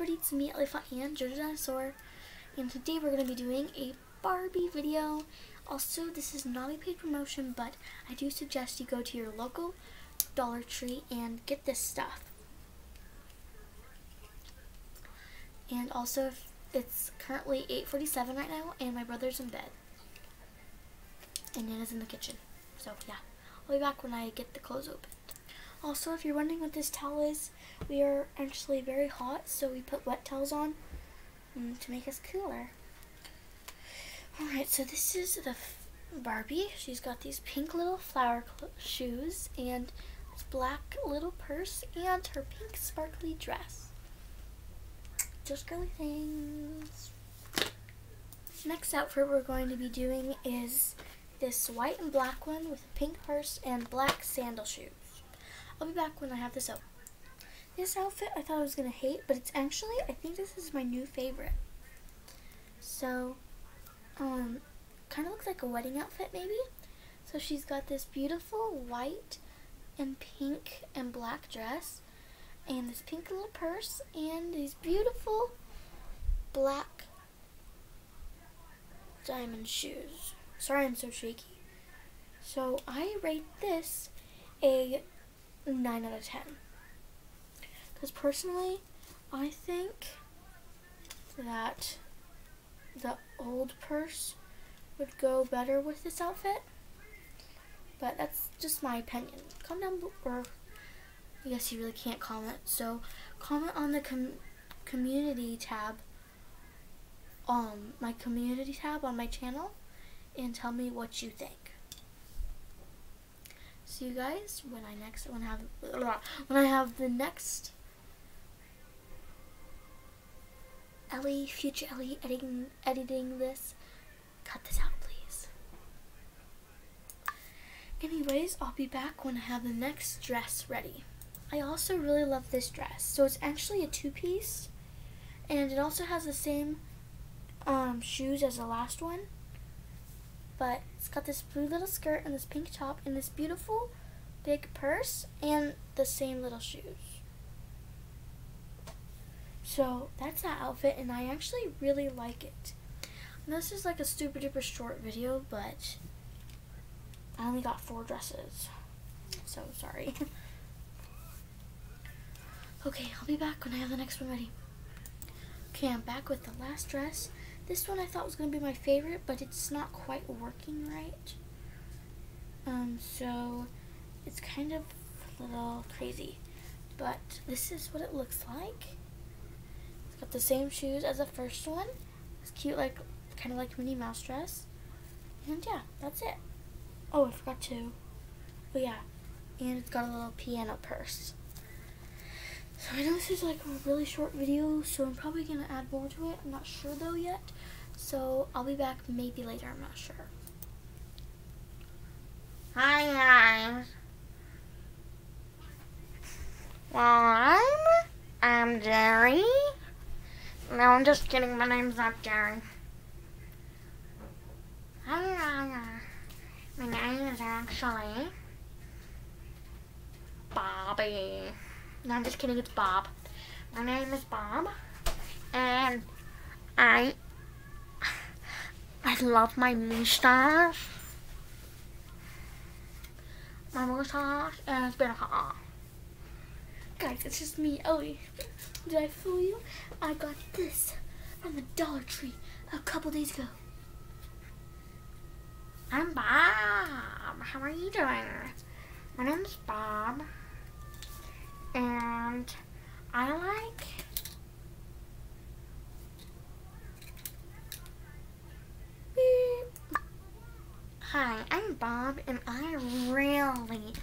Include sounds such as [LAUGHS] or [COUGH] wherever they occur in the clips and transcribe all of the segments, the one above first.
everybody, it's me, Elliphant and Jojo Dinosaur, and today we're going to be doing a Barbie video. Also, this is not a paid promotion, but I do suggest you go to your local Dollar Tree and get this stuff. And also, it's currently 8.47 right now, and my brother's in bed. And Nana's in the kitchen. So, yeah. I'll be back when I get the clothes opened. Also, if you're wondering what this towel is, we are actually very hot, so we put wet towels on um, to make us cooler. Alright, so this is the Barbie. She's got these pink little flower shoes and this black little purse and her pink sparkly dress. Just girly things. Next outfit we're going to be doing is this white and black one with a pink purse and black sandal shoes. I'll be back when I have this out. This outfit I thought I was going to hate, but it's actually, I think this is my new favorite. So, um, kind of looks like a wedding outfit maybe. So she's got this beautiful white and pink and black dress and this pink little purse and these beautiful black diamond shoes. Sorry I'm so shaky. So I rate this a 9 out of 10. Because personally, I think that the old purse would go better with this outfit. But that's just my opinion. Comment down, or I guess you really can't comment. So comment on the com community tab, um, my community tab on my channel, and tell me what you think. See you guys when I next when I have when I have the next Ellie future Ellie editing editing this. Cut this out, please. Anyways, I'll be back when I have the next dress ready. I also really love this dress. So it's actually a two-piece, and it also has the same um, shoes as the last one but it's got this blue little skirt and this pink top and this beautiful big purse and the same little shoes. So that's that outfit and I actually really like it. And this is like a super duper short video, but I only got four dresses. So sorry. [LAUGHS] okay, I'll be back when I have the next one ready. Okay, I'm back with the last dress. This one I thought was going to be my favorite, but it's not quite working right. Um, so it's kind of a little crazy. But this is what it looks like. It's got the same shoes as the first one. It's cute, like kind of like Minnie Mouse dress. And yeah, that's it. Oh, I forgot to. Oh yeah, and it's got a little piano purse. So I know this is like a really short video, so I'm probably going to add more to it. I'm not sure though yet. So I'll be back maybe later, I'm not sure. Hi guys. Well, I'm, I'm Jerry. No, I'm just kidding, my name's not Jerry. Hi, my name is actually Bobby. No, I'm just kidding, it's Bob. My name is Bob, and I, I love my mustache. My mustache, and it's been hot. Guys, it's just me, Ellie. Did I fool you? I got this from the Dollar Tree a couple days ago. I'm Bob. How are you doing? My name's Bob. I like Beep. Hi, I'm Bob and I really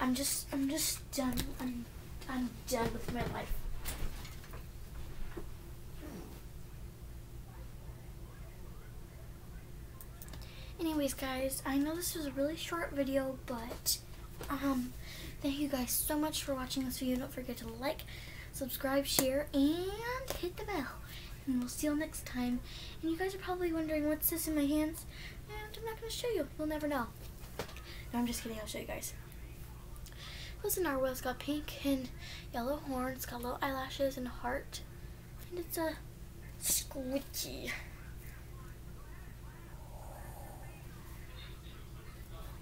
I'm just I'm just done. I'm I'm done with my life. Anyways, guys, I know this was a really short video, but um, thank you guys so much for watching this video. Don't forget to like, subscribe, share, and hit the bell. And we'll see you next time. And you guys are probably wondering, what's this in my hands? And I'm not going to show you. You'll never know. No, I'm just kidding. I'll show you guys. was a narwhal. It's got pink and yellow horns. It's got little eyelashes and a heart. And it's a squishy.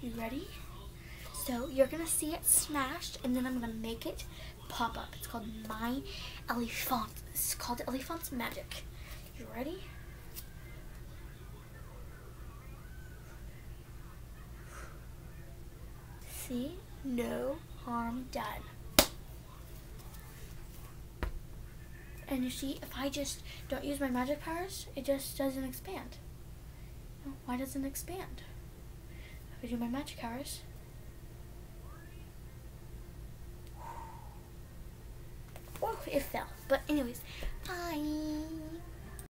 You ready? So you're gonna see it smashed and then I'm gonna make it pop up. It's called My Elephant. It's called Elephant's Magic. You ready? See? No harm done. And you see, if I just don't use my magic powers, it just doesn't expand. Why doesn't it expand? If I do my magic powers, Oh, it fell. But anyways, bye.